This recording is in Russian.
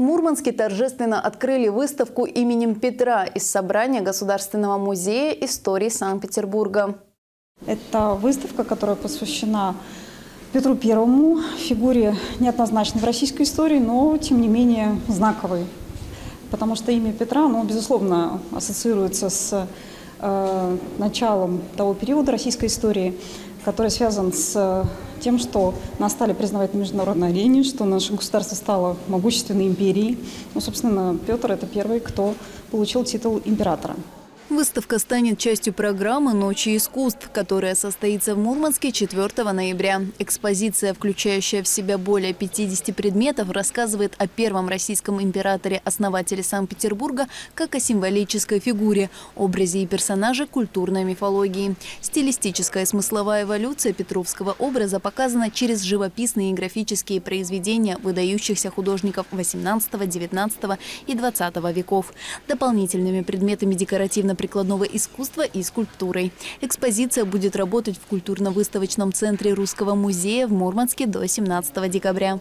В Мурманске торжественно открыли выставку именем Петра из собрания Государственного музея истории Санкт-Петербурга. Это выставка, которая посвящена Петру Первому, фигуре неоднозначной в российской истории, но тем не менее знаковой. Потому что имя Петра, оно, безусловно, ассоциируется с э, началом того периода российской истории, который связан с тем, что нас стали признавать на международной арене, что наше государство стало могущественной империей. Ну, собственно, Петр – это первый, кто получил титул императора. Выставка станет частью программы «Ночи искусств», которая состоится в Мурманске 4 ноября. Экспозиция, включающая в себя более 50 предметов, рассказывает о первом российском императоре-основателе Санкт-Петербурга как о символической фигуре, образе и персонаже культурной мифологии. Стилистическая и смысловая эволюция петровского образа показана через живописные и графические произведения выдающихся художников 18, 19 и 20 веков. Дополнительными предметами декоративно прикладного искусства и скульптурой. Экспозиция будет работать в культурно-выставочном центре Русского музея в Мурманске до 17 декабря.